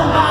Oh,